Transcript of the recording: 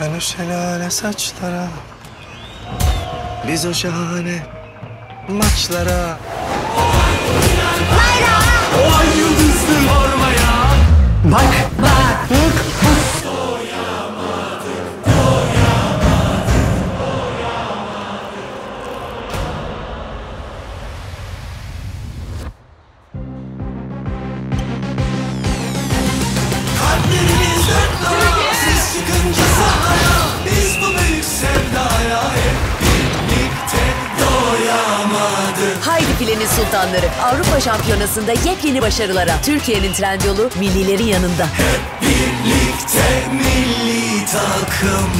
Ben o şelale saçlara. Biz o şahane maçlara Haydi filenin sultanları. Avrupa Şampiyonası'nda yepyeni başarılara. Türkiye'nin Trendyolu millilerin yanında. Birlikte milli takım